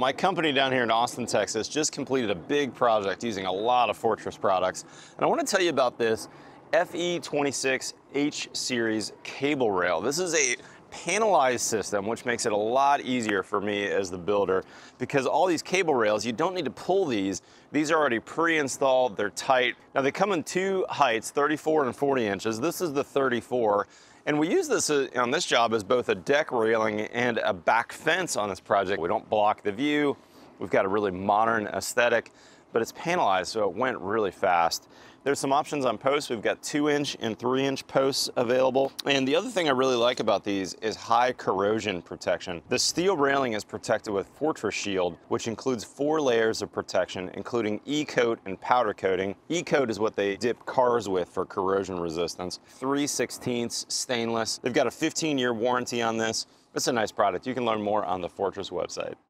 My company down here in Austin, Texas just completed a big project using a lot of Fortress products. And I want to tell you about this FE26H series cable rail. This is a panelized system, which makes it a lot easier for me as the builder because all these cable rails, you don't need to pull these. These are already pre-installed, they're tight. Now they come in two heights, 34 and 40 inches. This is the 34. And we use this uh, on this job as both a deck railing and a back fence on this project. We don't block the view. We've got a really modern aesthetic but it's panelized, so it went really fast. There's some options on posts. We've got two inch and three inch posts available. And the other thing I really like about these is high corrosion protection. The steel railing is protected with Fortress Shield, which includes four layers of protection, including E-coat and powder coating. E-coat is what they dip cars with for corrosion resistance. 3 16 stainless. They've got a 15 year warranty on this. It's a nice product. You can learn more on the Fortress website.